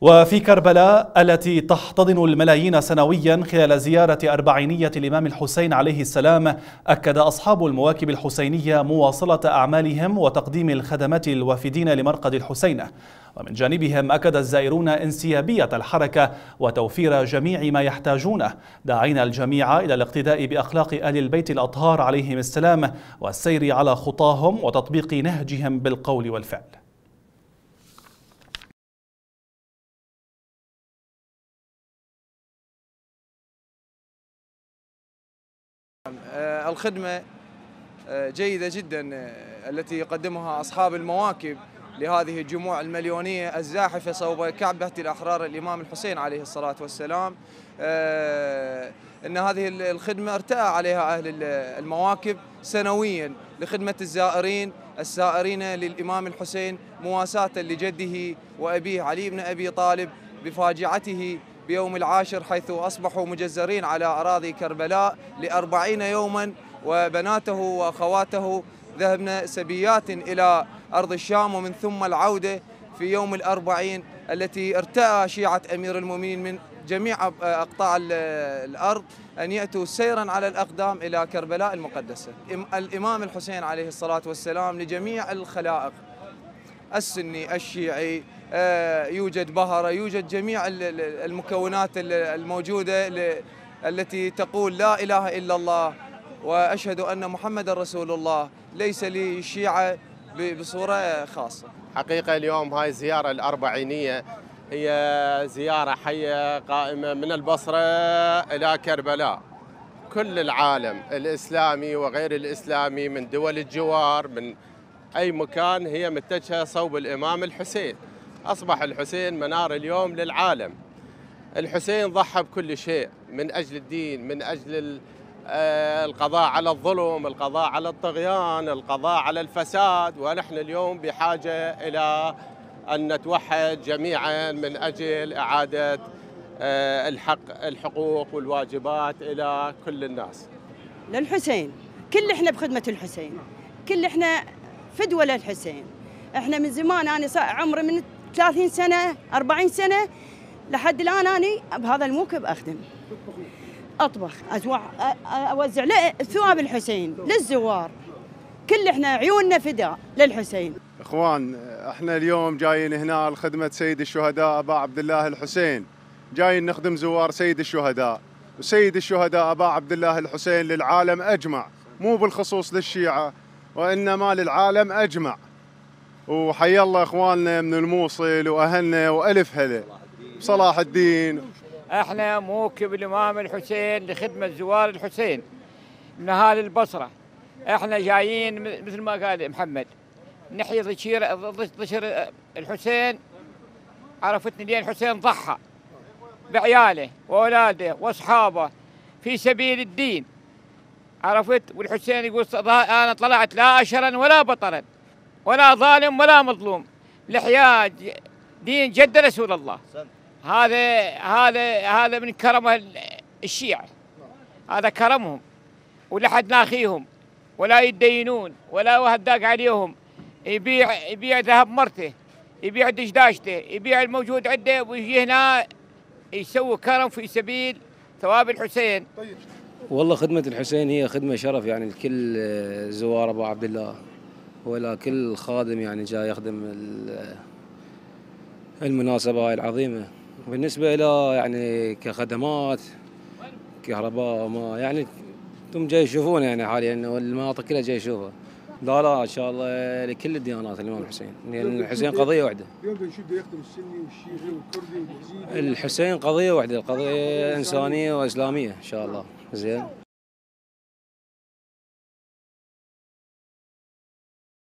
وفي كربلاء التي تحتضن الملايين سنويا خلال زيارة أربعينية الإمام الحسين عليه السلام أكد أصحاب المواكب الحسينية مواصلة أعمالهم وتقديم الخدمات للوافدين لمرقد الحسين ومن جانبهم أكد الزائرون انسيابية الحركة وتوفير جميع ما يحتاجونه. داعين الجميع إلى الاقتداء بأخلاق أهل البيت الأطهار عليهم السلام والسير على خطاهم وتطبيق نهجهم بالقول والفعل. الخدمة آه، جيدة جدا آه، التي يقدمها أصحاب المواكب لهذه الجموع المليونية الزاحفة صوب كعبة الأحرار الإمام الحسين عليه الصلاة والسلام. أن هذه الخدمة ارتأى عليها أهل المواكب سنويا لخدمة الزائرين السائرين للإمام الحسين مواساة لجده وأبيه علي بن أبي طالب بفاجعته بيوم العاشر حيث أصبحوا مجزرين على أراضي كربلاء لأربعين يوما وبناته وأخواته ذهبن سبيات إلى أرض الشام ومن ثم العودة في يوم الأربعين التي ارتأى شيعة أمير المؤمنين من جميع أقطاع الأرض أن يأتوا سيرا على الأقدام إلى كربلاء المقدسة. الإمام الحسين عليه الصلاة والسلام لجميع الخلائق السني الشيعي آه، يوجد بهرة يوجد جميع المكونات الموجودة التي تقول لا إله إلا الله وأشهد أن محمد رسول الله. ليس للشيعة بصورة خاصة. حقيقة اليوم هاي الزيارة الأربعينية. هي زيارة حية قائمة من البصرة إلى كربلاء. كل العالم الإسلامي وغير الإسلامي من دول الجوار من أي مكان هي متجهة صوب الإمام الحسين. أصبح الحسين منار اليوم للعالم. الحسين ضحى بكل شيء من أجل الدين من أجل آه، القضاء على الظلم القضاء على الطغيان القضاء على الفساد. ونحن اليوم بحاجة إلى أن نتوحد جميعا من أجل إعادة آه، الحق الحقوق والواجبات إلى كل الناس. للحسين. كل إحنا بخدمة الحسين. كل إحنا فدوة للحسين. إحنا من زمان أنا عمري من 30 سنة 40 سنة لحد الآن أنا بهذا الموكب أخدم. أطبخ أزوع أوزع ثواب الحسين للزوار. كل إحنا عيوننا فداء للحسين. إخوان إحنا اليوم جايين هنا لخدمة سيد الشهداء أبا عبد الله الحسين. جايين نخدم زوار سيد الشهداء. وسيد الشهداء أبا عبد الله الحسين للعالم أجمع مو بالخصوص للشيعة. وإنما للعالم أجمع. وحي الله إخواننا من الموصل وأهلنا وألف هلا. صلاح الدين. إحنا موكب الإمام الحسين لخدمة زوار الحسين. من اهالي البصرة. إحنا جايين مثل ما قال محمد. نحيي ضشير ضشير الحسين. عرفتني لين الحسين ضحى. بعياله وأولاده وأصحابه في سبيل الدين. عرفت؟ والحسين يقول أنا طلعت لا أشرا ولا بطرا ولا ظالم ولا مظلوم. لحياة دين جد رسول الله. هذا هذا هذا من كرم الشيعة. هذا كرمهم. ولحد ناخيهم. ولا يدينون. ولا واحد داق عليهم. يبيع يبيع ذهب مرته. يبيع دشداشته يبيع الموجود عنده. ويجي هنا يسوي كرم في سبيل ثواب الحسين. والله خدمة الحسين هي خدمة شرف يعني لكل زوار أبو عبد الله. ولا كل خادم يعني جاي يخدم المناسبة هاي العظيمة. بالنسبة إلى يعني كخدمات كهرباء ما يعني أنتم جاي تشوفون يعني حاليا والمناطق كلها جاي يشوفها. لا لا إن شاء الله لكل الديانات الإمام الحسين لأن الحسين قضية واحدة. الحسين قضية واحدة قضية إنسانية وإسلامية إن شاء الله. Quer